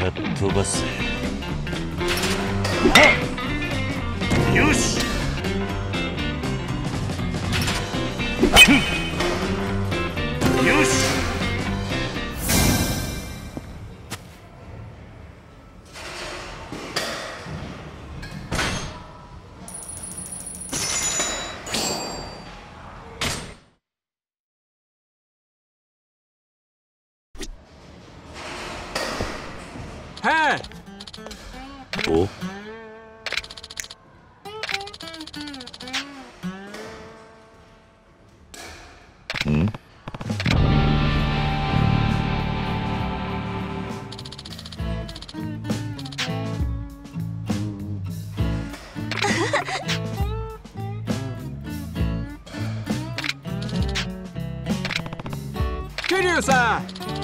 かっ飛ばせ。よし！よしはいおん。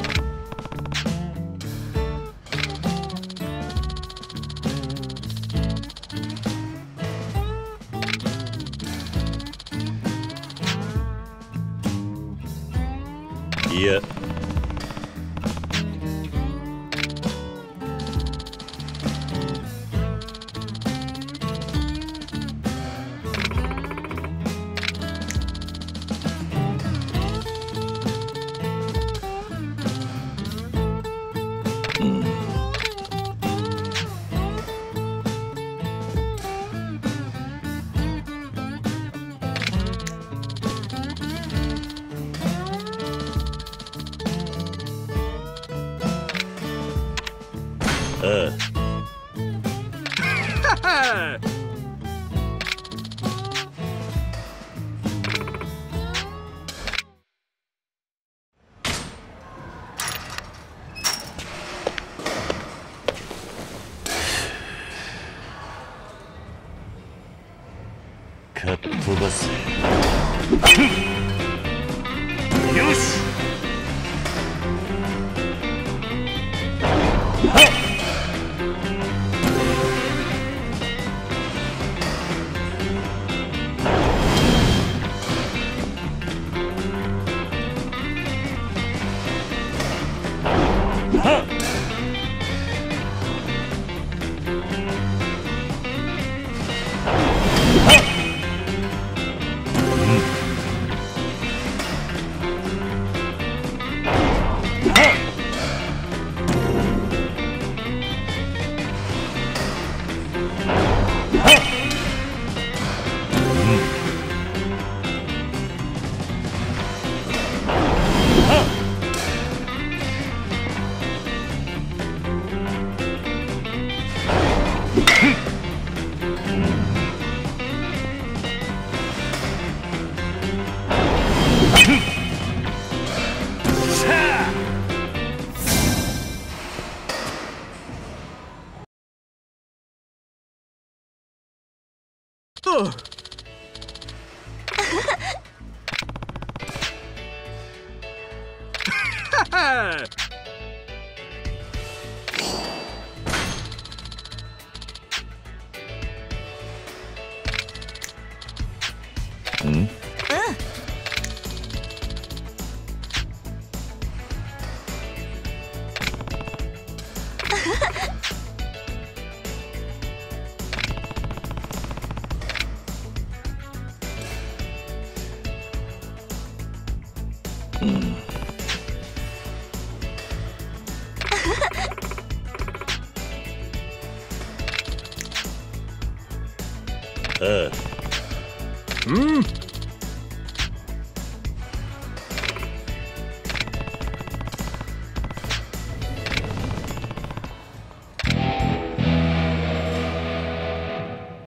idiot. ああかっ飛ばせよし。う んはうん。